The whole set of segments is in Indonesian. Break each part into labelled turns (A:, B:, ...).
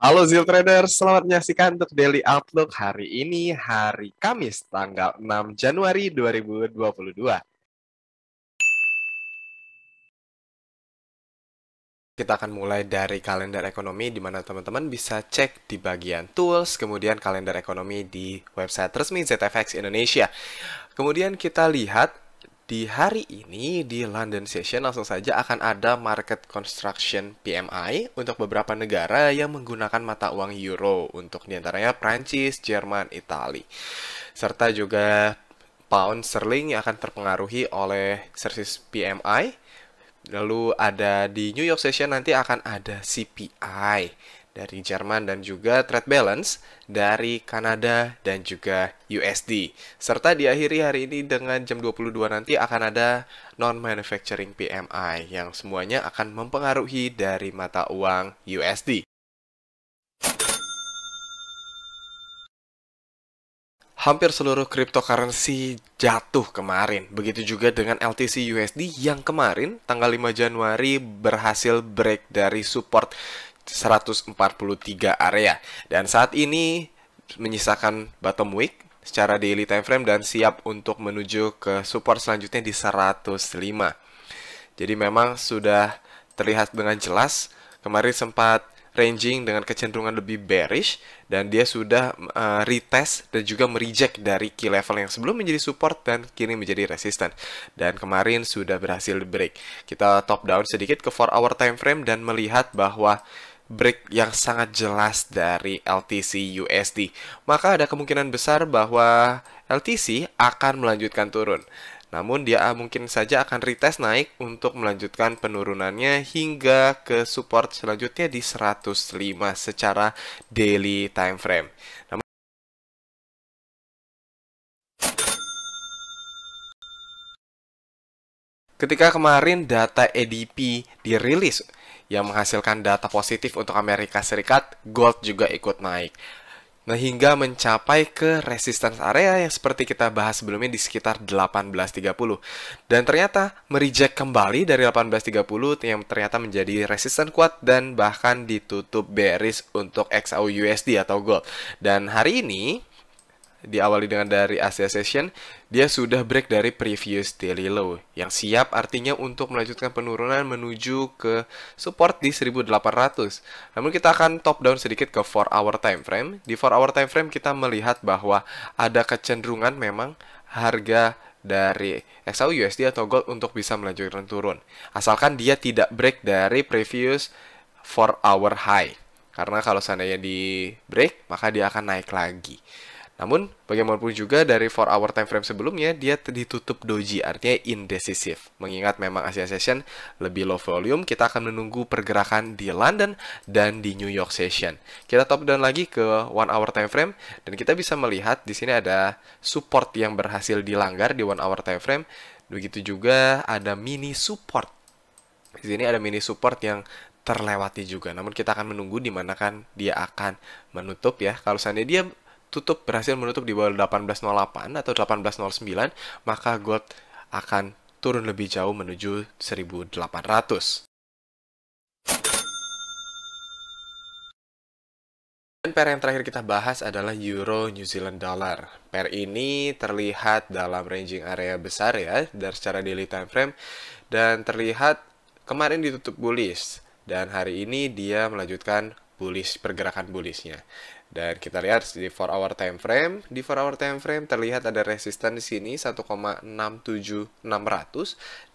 A: Halo Zil Traders, selamat menyaksikan untuk Daily Outlook hari ini, hari Kamis, tanggal 6 Januari 2022. Kita akan mulai dari kalender ekonomi, di mana teman-teman bisa cek di bagian tools, kemudian kalender ekonomi di website resmi ZFX Indonesia. Kemudian kita lihat di hari ini di London Session langsung saja akan ada market construction PMI untuk beberapa negara yang menggunakan mata uang euro untuk di antaranya Prancis, Jerman, Italia. Serta juga pound sterling yang akan terpengaruhi oleh service PMI. Lalu ada di New York Session nanti akan ada CPI dari Jerman dan juga trade balance dari Kanada dan juga USD. Serta diakhiri hari ini dengan jam 22 nanti akan ada non-manufacturing PMI yang semuanya akan mempengaruhi dari mata uang USD. hampir seluruh cryptocurrency jatuh kemarin. Begitu juga dengan LTC USD yang kemarin tanggal 5 Januari berhasil break dari support 143 area. Dan saat ini menyisakan bottom wick secara daily time frame dan siap untuk menuju ke support selanjutnya di 105. Jadi memang sudah terlihat dengan jelas kemarin sempat ranging dengan kecenderungan lebih bearish dan dia sudah uh, retest dan juga mereject dari key level yang sebelum menjadi support dan kini menjadi resistant dan kemarin sudah berhasil break. Kita top down sedikit ke 4 hour time frame dan melihat bahwa break yang sangat jelas dari LTC USD, maka ada kemungkinan besar bahwa LTC akan melanjutkan turun. Namun dia mungkin saja akan retest naik untuk melanjutkan penurunannya hingga ke support selanjutnya di 105 secara daily time frame. Ketika kemarin data ADP dirilis yang menghasilkan data positif untuk Amerika Serikat, gold juga ikut naik. Nah, hingga mencapai ke resistance area yang seperti kita bahas sebelumnya di sekitar 1830. Dan ternyata mereject kembali dari 1830 yang ternyata menjadi resistance kuat dan bahkan ditutup bearish untuk XAUUSD atau gold. Dan hari ini diawali dengan dari Asia Session, dia sudah break dari previous daily low yang siap artinya untuk melanjutkan penurunan menuju ke support di 1800. Namun kita akan top down sedikit ke 4 hour time frame. Di 4 hour time frame kita melihat bahwa ada kecenderungan memang harga dari XAU USD atau gold untuk bisa melanjutkan turun. Asalkan dia tidak break dari previous 4 hour high. Karena kalau seandainya di break, maka dia akan naik lagi. Namun, bagaimanapun juga dari 4 hour time frame sebelumnya, dia ditutup doji, artinya indecisive. Mengingat memang Asia Session lebih low volume, kita akan menunggu pergerakan di London dan di New York Session. Kita top down lagi ke 1 hour time frame, dan kita bisa melihat di sini ada support yang berhasil dilanggar di 1 hour time frame. Begitu juga ada mini support. Di sini ada mini support yang terlewati juga. Namun kita akan menunggu di mana kan dia akan menutup ya. Kalau seandainya dia tutup berhasil menutup di bawah 1808 atau 1809, maka gold akan turun lebih jauh menuju 1800. Dan pair yang terakhir kita bahas adalah Euro New Zealand Dollar. Pair ini terlihat dalam ranging area besar ya, dari secara daily time frame dan terlihat kemarin ditutup bullish dan hari ini dia melanjutkan bullish pergerakan bullishnya. Dan kita lihat di 4 hour time frame, di 4 hour time frame terlihat ada resisten di sini 1,67600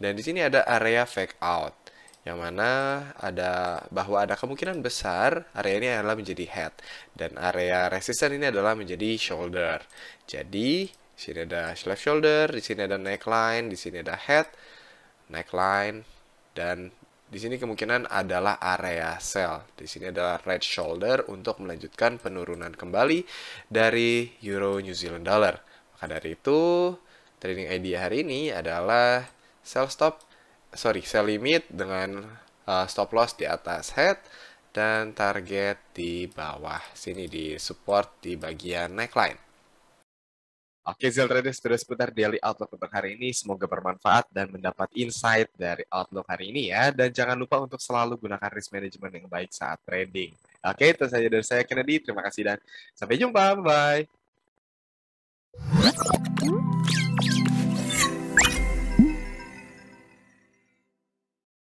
A: dan di sini ada area fake out yang mana ada bahwa ada kemungkinan besar area ini adalah menjadi head dan area resisten ini adalah menjadi shoulder. Jadi di sini ada left shoulder, di sini ada neckline, di sini ada head, neckline dan di sini kemungkinan adalah area sell. Di sini adalah red shoulder untuk melanjutkan penurunan kembali dari euro New Zealand dollar. Maka dari itu, trading idea hari ini adalah sell stop, sorry, sell limit dengan uh, stop loss di atas head dan target di bawah sini di support di bagian neckline. Oke, Zil Traders, sudah seputar Daily Outlook untuk hari ini. Semoga bermanfaat dan mendapat insight dari Outlook hari ini ya. Dan jangan lupa untuk selalu gunakan risk management yang baik saat trading. Oke, itu saja dari saya Kennedy. Terima kasih dan sampai jumpa. Bye-bye.